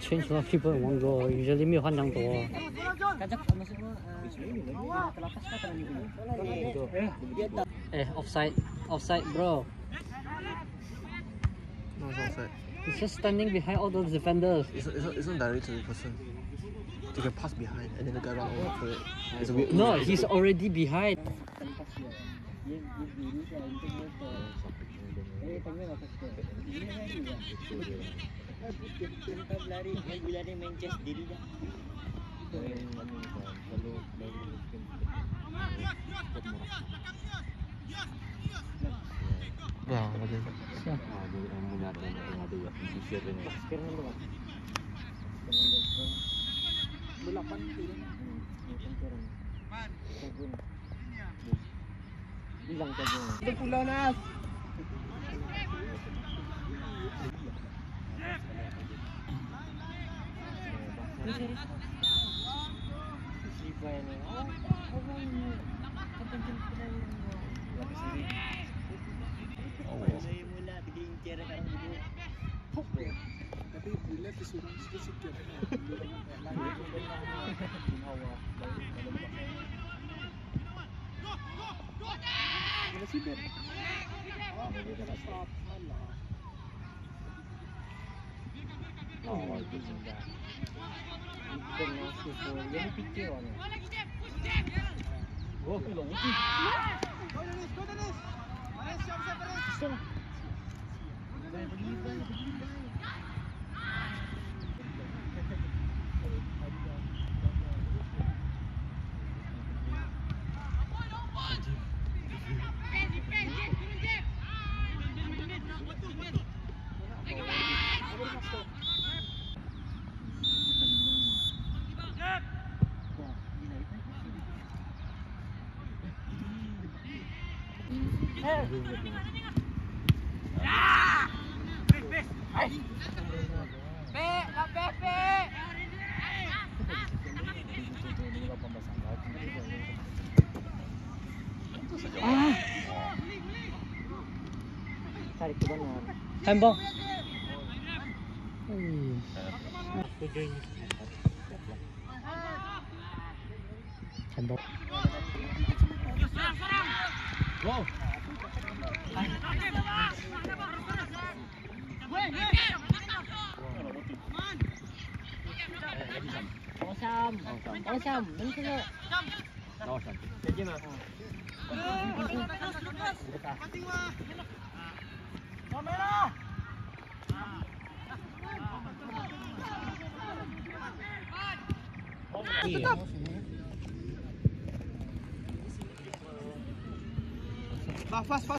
Change a lot of people in one go. Usually 没有换这样多。 Eh, offside, offside, bro. No, it's outside. He's just standing behind all those defenders. It's, it's, not- it's not direct to the person. You can pass behind and then the guy run over for it. It's a weird. No, a he's bit- already behind. Nah, Bilang ka doon. Ang pulanas! Tapi bulat disuruh. keep it. Oh, we're gonna stop. Tembo. Hmm. Tembo. Wow. Awesome. Awesome. Đứng xuống luôn. Awesome. Để chứ mà. Con mày đó. Stop. 吧，发发